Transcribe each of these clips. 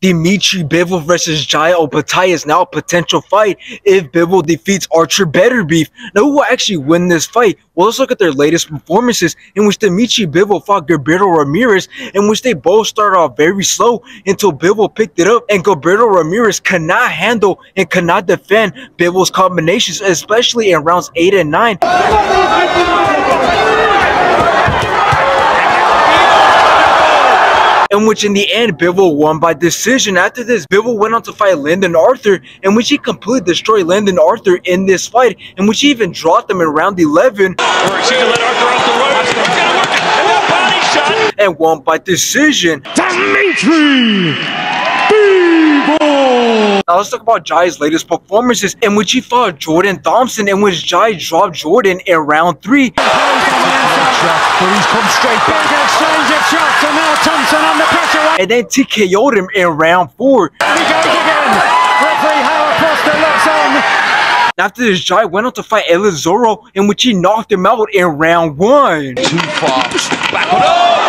Dimitri Bivol versus Jai Opetaia is now a potential fight if Bivol defeats Artur Beterbiev. Now, who will actually win this fight? Well, let's look at their latest performances in which Dimitri Bivol fought Gilberto Ramirez, in which they both started off very slow until Bivol picked it up, and Gilberto Ramirez cannot handle and cannot defend Bivol's combinations, especially in rounds 8 and 9 in which in the end Bivol won by decision. After this, Bivol went on to fight Lyndon Arthur, in which he completely destroyed Lyndon Arthur in this fight, in which he even dropped him in round 11. And won by decision. Dimitri Now let's talk about Jai's latest performances, in which he fought Jordan Thompson, in which Jai dropped Jordan in round 3 but he's come straight back. Big exchange of shots, and now Thompson under pressure. And then TKO'd him in round four. And he goes again. Referee Howard Foster looks on. After this, Jai went on to fight Ellis Zorro, in which he knocked him out in round one. Two fox. Back on. Oh, big shot.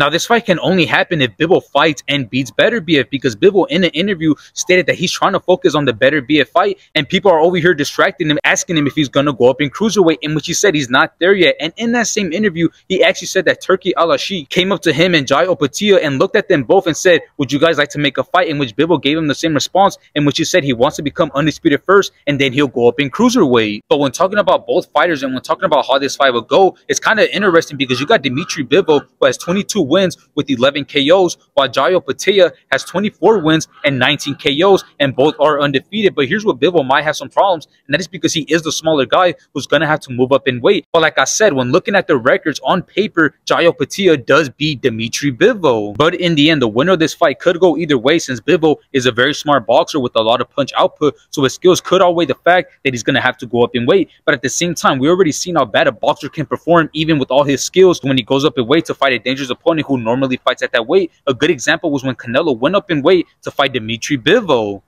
Now, this fight can only happen if Bivol fights and beats Beterbiev because Bivol in an interview stated that he's trying to focus on the Beterbiev fight and people are over here distracting him, asking him if he's going to go up in cruiserweight, in which he said he's not there yet. And in that same interview, he actually said that Turki Alalshikh came up to him and Jai Opetaia and looked at them both and said, would you guys like to make a fight? In which Bivol gave him the same response, in which he said he wants to become undisputed first and then he'll go up in cruiserweight. But when talking about both fighters and when talking about how this fight will go, it's kind of interesting because you got Dimitri Bivol who has 22 wins with 11 KOs, while Jai Opetaia has 24 wins and 19 KOs, and both are undefeated. But here's what Bivol might have some problems, and that is because he is the smaller guy who's going to have to move up in weight. But like I said, when looking at the records on paper, Jai Opetaia does beat Dimitri Bivol. But in the end, the winner of this fight could go either way since Bivol is a very smart boxer with a lot of punch output, so his skills could outweigh the fact that he's going to have to go up in weight. But at the same time, we already seen how bad a boxer can perform even with all his skills when he goes up in weight to fight a dangerous opponent who normally fights at that weight. A good example was when Canelo went up in weight to fight Dimitri Bivol.